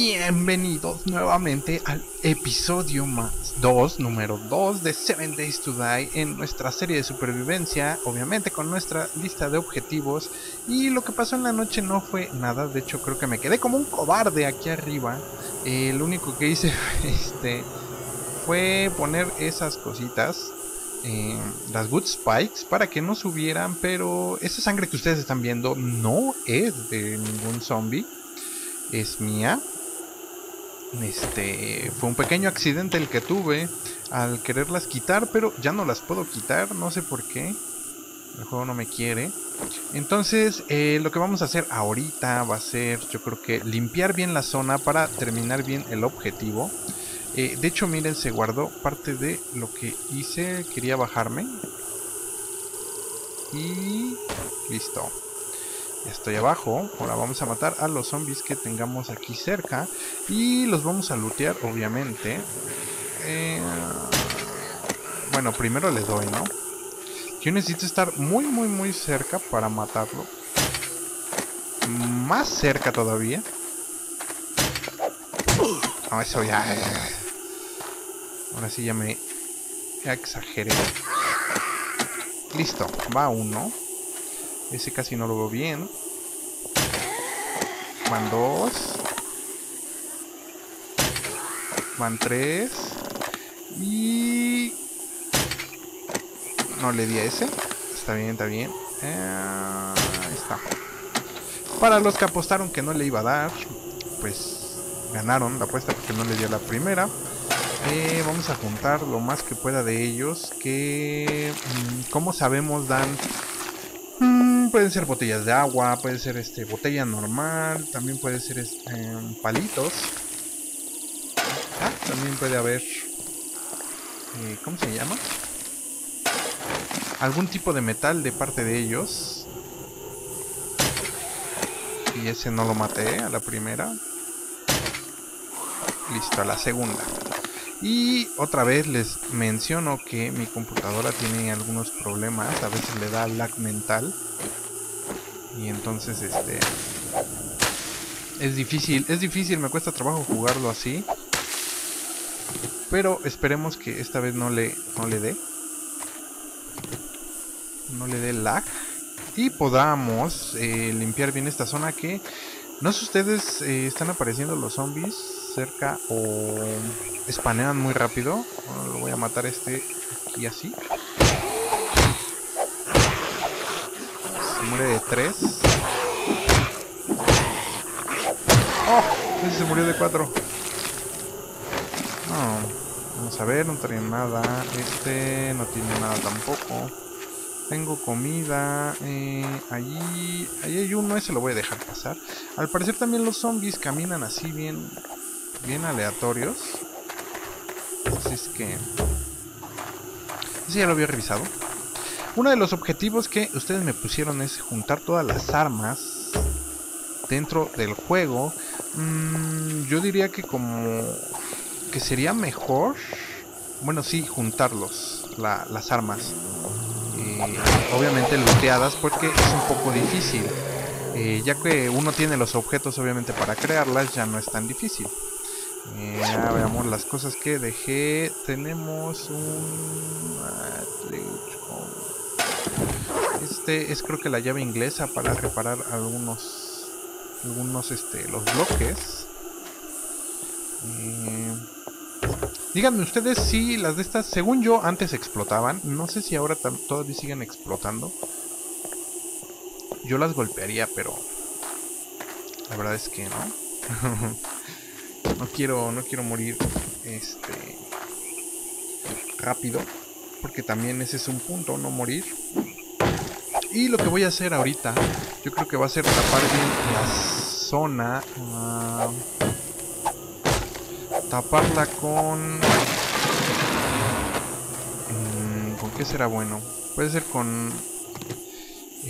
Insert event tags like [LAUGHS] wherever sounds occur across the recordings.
Bienvenidos nuevamente al episodio más 2, número 2 de 7 Days to Die en nuestra serie de supervivencia, obviamente con nuestra lista de objetivos. Y lo que pasó en la noche no fue nada, de hecho creo que me quedé como un cobarde aquí arriba. Eh, lo único que hice [LAUGHS] este, fue poner esas cositas, eh, las Good Spikes, para que no subieran, pero esa sangre que ustedes están viendo no es de ningún zombie es mía. Este fue un pequeño accidente el que tuve al quererlas quitar, pero ya no las puedo quitar, no sé por qué. El juego no me quiere. Entonces, eh, lo que vamos a hacer ahorita va a ser, yo creo que limpiar bien la zona para terminar bien el objetivo. Eh, de hecho, miren, se guardó parte de lo que hice. Quería bajarme. Y listo. Estoy abajo. Ahora vamos a matar a los zombies que tengamos aquí cerca. Y los vamos a lootear, obviamente. Eh, bueno, primero le doy, ¿no? Yo necesito estar muy, muy, muy cerca para matarlo. Más cerca todavía. No, eso ya... Ahora sí ya me exageré. Listo, va uno. Ese casi no lo veo bien. Van dos. Van tres. Y... No le di a ese. Está bien, está bien. Eh, ahí está. Para los que apostaron que no le iba a dar, pues ganaron la apuesta porque no le dio la primera. Eh, vamos a juntar lo más que pueda de ellos. Que, mm, como sabemos, dan pueden ser botellas de agua, puede ser este botella normal, también puede ser este, palitos. Ah, también puede haber eh, ¿cómo se llama? Algún tipo de metal de parte de ellos. Y ese no lo maté a la primera. Listo, a la segunda. Y otra vez les menciono que mi computadora tiene algunos problemas, a veces le da lag mental. Y entonces este es difícil, es difícil, me cuesta trabajo jugarlo así. Pero esperemos que esta vez no le no le dé. No le dé lag y podamos eh, limpiar bien esta zona que no sé ustedes eh, están apareciendo los zombies cerca o espanean muy rápido. lo voy a matar este y así. Se muere de 3. ¡Oh! Ese se murió de 4. Vamos a ver, no trae nada. Este no tiene nada tampoco. Tengo comida. Eh, allí, allí hay uno, ese lo voy a dejar pasar. Al parecer también los zombies caminan así bien, bien aleatorios. Así es que... Ese ya lo había revisado. Uno de los objetivos que ustedes me pusieron es juntar todas las armas dentro del juego. Mm, yo diría que como... Que sería mejor... Bueno, sí, juntarlos, las armas. Eh, obviamente looteadas porque es un poco difícil. Eh, ya que uno tiene los objetos obviamente para crearlas, ya no es tan difícil. Eh, veamos las cosas que dejé. Tenemos un... Es creo que la llave inglesa para reparar algunos... Algunos, este, los bloques. Eh, díganme ustedes si las de estas, según yo, antes explotaban. No sé si ahora todavía siguen explotando. Yo las golpearía, pero... La verdad es que no. [LAUGHS] No quiero, no quiero morir este rápido. Porque también ese es un punto, no morir. Y lo que voy a hacer ahorita, yo creo que va a ser tapar bien la zona. Ah, taparla con... Mm, ¿Con qué será bueno? Puede ser con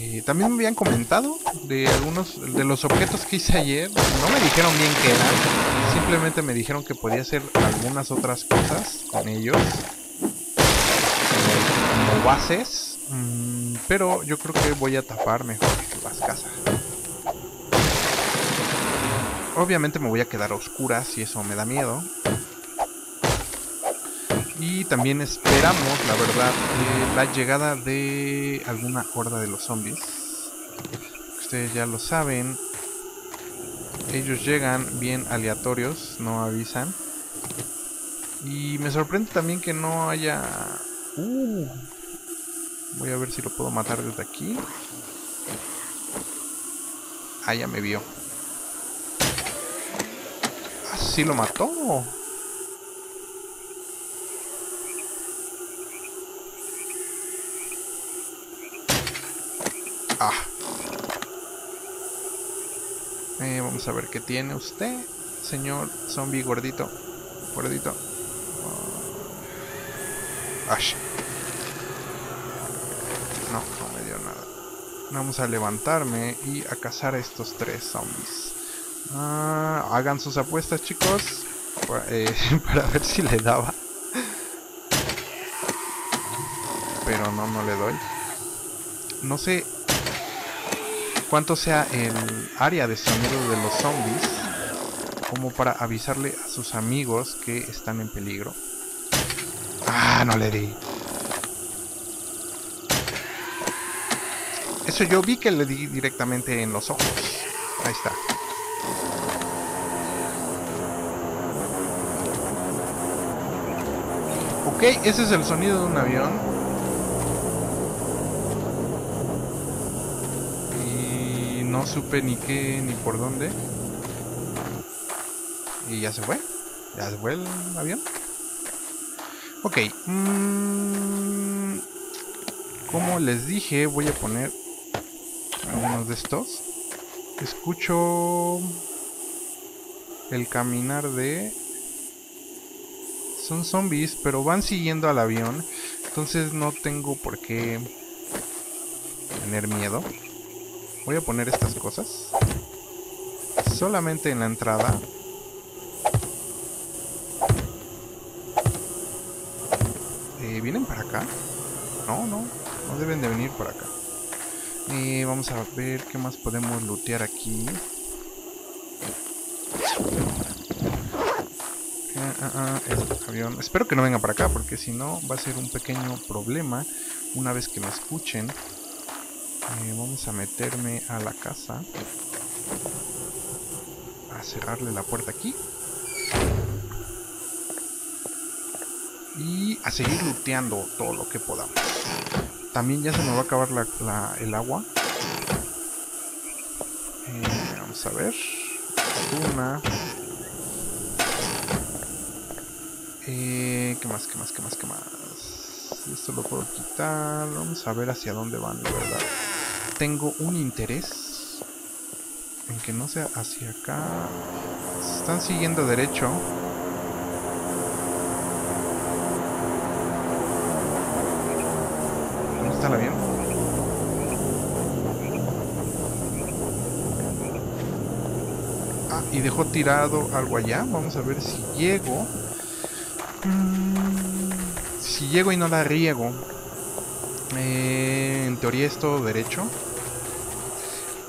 eh, también me habían comentado de algunos de los objetos que hice ayer. No me dijeron bien qué eran. Simplemente me dijeron que podía hacer algunas otras cosas con ellos. Como, bases. Pero yo creo que voy a tapar mejor las casas. obviamente me voy a quedar a oscuras y eso me da miedo. Y también esperamos, la verdad, eh, la llegada de alguna horda de los zombies. Ustedes ya lo saben. Ellos llegan bien aleatorios, no avisan. Y me sorprende también que no haya... Uh, voy a ver si lo puedo matar desde aquí. Ah, ya me vio. Ah, sí lo mató. Ah. Eh, vamos a ver qué tiene usted, señor zombie gordito. Gordito. Ash. No, no me dio nada. Vamos a levantarme y a cazar a estos tres zombies. Ah, hagan sus apuestas, chicos. Eh, [LAUGHS] para ver si le daba. Pero no, no le doy. No sé cuánto sea el área de sonido de los zombies como para avisarle a sus amigos que están en peligro. Ah, no le di. Yo vi que le di directamente en los ojos. Ahí está. Ok, ese es el sonido de un avión. no supe ni qué ni por dónde. Y ya se fue. Ya se fue el avión. Ok. Mm, como les dije, voy a poner de estos. Escucho el caminar de... Son zombies, pero van siguiendo al avión. Entonces no tengo por qué tener miedo. Voy a poner estas cosas. Solamente en la entrada. Eh, ¿Vienen para acá? No, no. No deben de venir por acá. Eh, vamos a ver qué más podemos lootear aquí. Ah, ah, ah, avión. Espero que no venga para acá porque si no va a ser un pequeño problema una vez que me escuchen. Eh, vamos a meterme a la casa. A cerrarle la puerta aquí. Y a seguir looteando todo lo que podamos. También ya se me va a acabar el agua. Eh, vamos a ver. Una. Eh, ¿Qué más? ¿Qué más? ¿Qué más? ¿Qué más? Esto lo puedo quitar. Vamos a ver hacia dónde van, la verdad tengo un interés en que no sea hacia acá. están siguiendo derecho. ¿Dónde está el avión? Ah, y dejó tirado algo allá. Vamos a ver si llego. Mm, si llego y no la riego. Eh, en teoría es todo derecho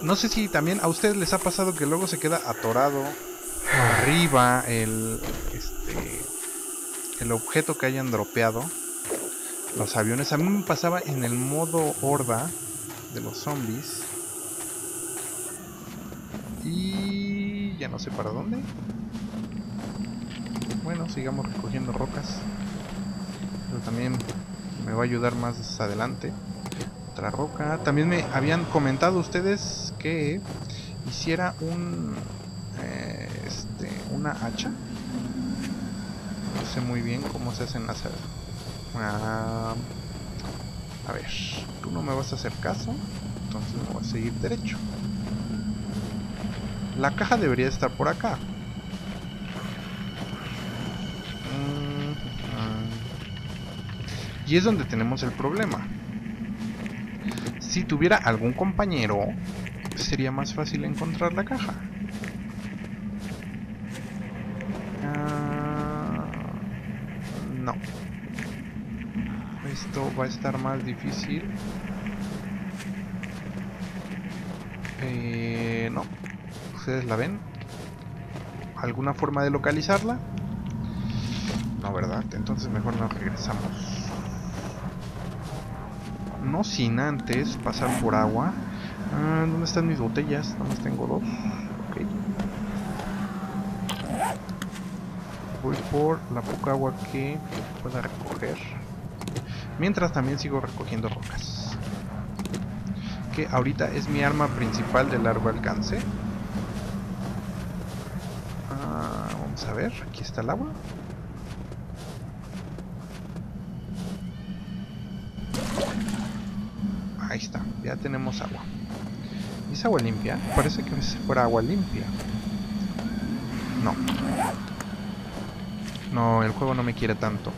no sé si también a ustedes les ha pasado que luego se queda atorado arriba el este el objeto que hayan dropeado los aviones. A mí me pasaba en el modo horda de los zombies. Y ya no sé para dónde. Bueno sigamos recogiendo rocas. Pero también me va a ayudar más adelante. Otra roca. También me habían comentado ustedes que hiciera un eh, este, una hacha. No sé muy bien cómo se hacen las ah, a ver tú no me vas a hacer caso entonces me voy a seguir derecho. La caja debería estar por acá. Mm, y es donde tenemos el problema. Si tuviera algún compañero sería más fácil encontrar la caja. Ah, no. Esto va a estar más difícil. Eh, no. ¿Ustedes la ven? alguna forma de localizarla. No, ¿verdad? Entonces mejor nos regresamos. No sin antes pasar por agua. Ah, ¿Dónde están mis botellas? Nada más tengo dos. Ok. Voy por la poca agua que pueda recoger. Mientras también sigo recogiendo rocas. Que ahorita es mi arma principal de largo alcance. Ah, vamos a ver, aquí está el agua. Ahí está, ya tenemos agua. ¿Es agua limpia? Parece que fuera agua limpia. No. No, el juego no me quiere tanto.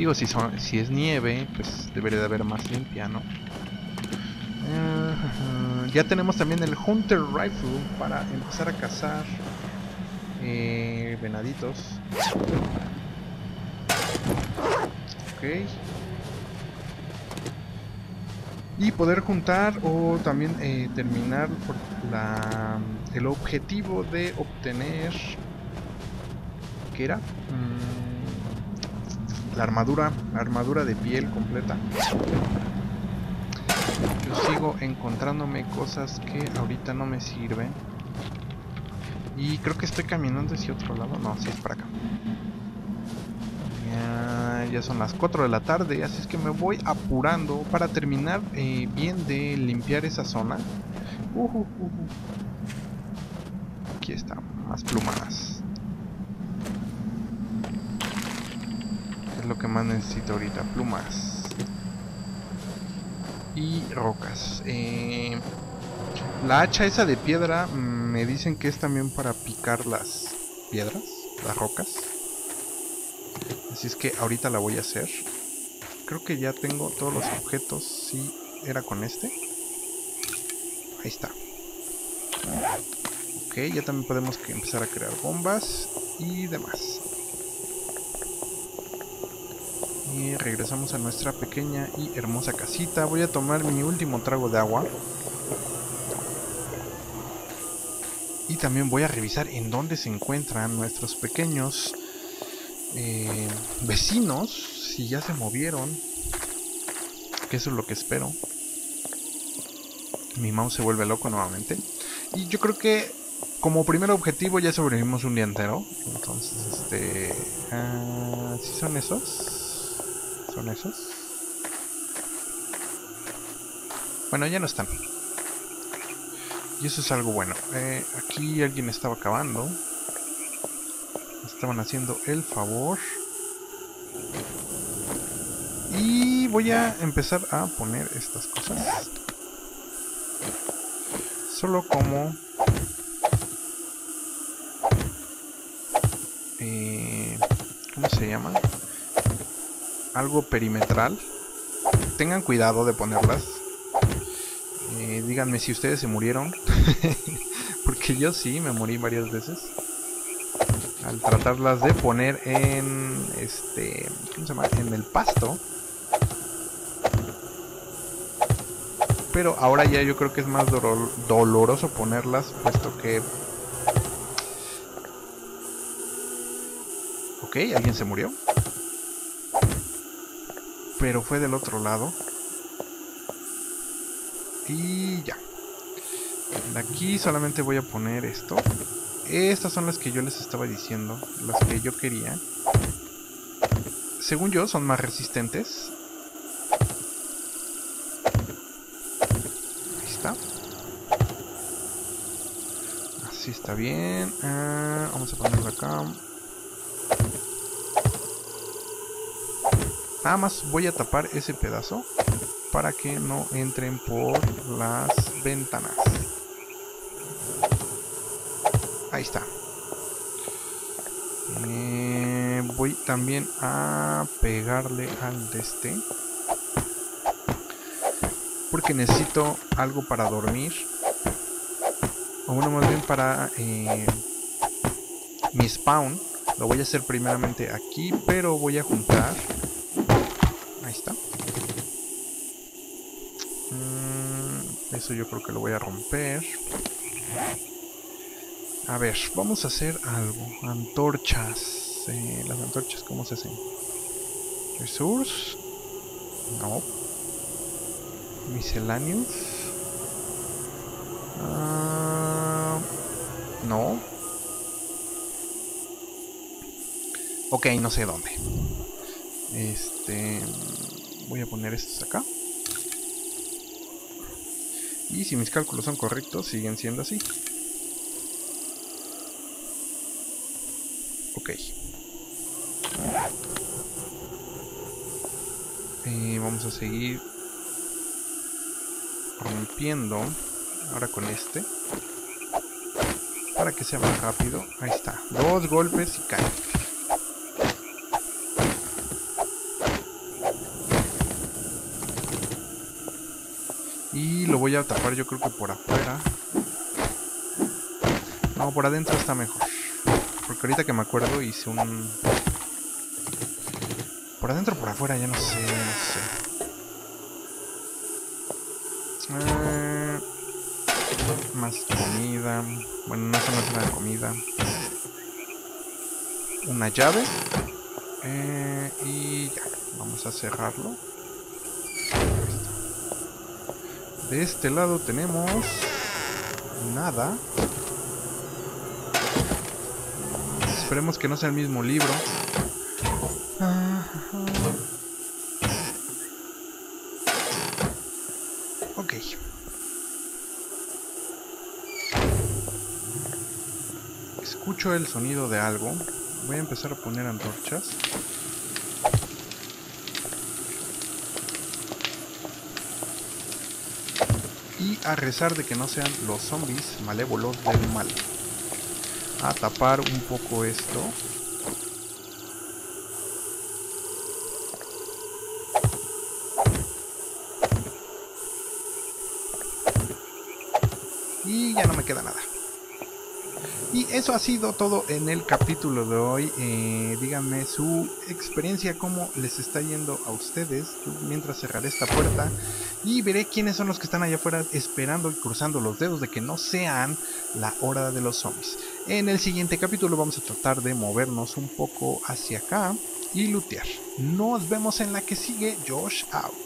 Digo, si, son, si es nieve, pues debería de haber más limpia, ¿no? Uh, ya tenemos también el Hunter Rifle para empezar a cazar eh, venaditos. Ok. Y poder juntar o también eh, terminar por la, el objetivo de obtener... ¿Qué era? Mm, la armadura, armadura de piel completa. Yo sigo encontrándome cosas que ahorita no me sirven. Y creo que estoy caminando hacia otro lado. No, sí es para acá. Ya, son las 4 de la tarde, así es que me voy apurando para terminar eh, bien de limpiar esa zona. Uh, uh, uh, Aquí está, más plumas. Es lo que más necesito ahorita, plumas. Y rocas. Eh, la hacha esa de piedra me dicen que es también para picar las piedras, las rocas. Así es que ahorita la voy a hacer. Creo que ya tengo todos los objetos. Si era con este. Ahí está. Ok, ya también podemos empezar a crear bombas y demás. Y regresamos a nuestra pequeña y hermosa casita. Voy a tomar mi último trago de agua. Y también voy a revisar en dónde se encuentran nuestros pequeños eh, vecinos. Si ya se movieron. Que eso es lo que espero. Mi mouse se vuelve loco nuevamente. Y yo creo que como primer objetivo ya sobrevivimos un día entero. Entonces, este... Uh, ¿Sí son esos? ¿Son esos? Bueno, ya no están. Y eso es algo bueno. Eh, aquí alguien estaba acabando. Estaban haciendo el favor. Y voy a empezar a poner estas cosas. Solo como... Eh, ¿Cómo se llama? Algo perimetral. Tengan cuidado de ponerlas eh, díganme si ustedes se murieron. [LAUGHS] Porque yo sí, me morí varias veces. Al tratarlas de poner en este. ¿Cómo se llama? En el pasto. Pero ahora ya yo creo que es más doloroso ponerlas, puesto que. Ok, alguien se murió. Pero fue del otro lado. Y ya. Aquí solamente voy a poner esto. Estas son las que yo les estaba diciendo. Las que yo quería. Según yo, son más resistentes. Ahí está. Así está bien. Ah, vamos a ponerlo acá. Nada más voy a tapar ese pedazo para que no entren por las ventanas. Ahí está. Eh, voy también a pegarle al de este. Porque necesito algo para dormir. O uno más bien para eh, mi spawn. Lo voy a hacer primeramente aquí, pero voy a juntar. Yo creo que lo voy a romper. A ver, vamos a hacer algo. Antorchas. Eh, las antorchas, ¿cómo se hacen? Resource. No. Misceláneos. Ah, no. Ok, no sé dónde. Este... Voy a poner estos acá. Y si mis cálculos son correctos, siguen siendo así. Ok. Eh, vamos a seguir rompiendo. Ahora con este. Para que sea más rápido. Ahí está. Dos golpes y cae. Y lo voy a tapar yo creo que por afuera. No, por adentro está mejor. Porque ahorita que me acuerdo hice un... Por adentro o por afuera, ya no sé, no sé. Eh, más comida. Bueno, no se me de comida. Una llave. Eh, y ya, vamos a cerrarlo. De este lado tenemos nada. Esperemos que no sea el mismo libro. Ok. Escucho el sonido de algo. Voy a empezar a poner antorchas. Y a rezar de que no sean los zombies malévolos del mal. A tapar un poco esto. Y ya no me queda nada. Y eso ha sido todo en el capítulo de hoy. Eh, díganme su experiencia, cómo les está yendo a ustedes. mientras cerraré esta puerta y veré quiénes son los que están allá afuera esperando y cruzando los dedos de que no sean la hora de los zombies. En el siguiente capítulo vamos a tratar de movernos un poco hacia acá y lootear. Nos vemos en la que sigue. Josh out.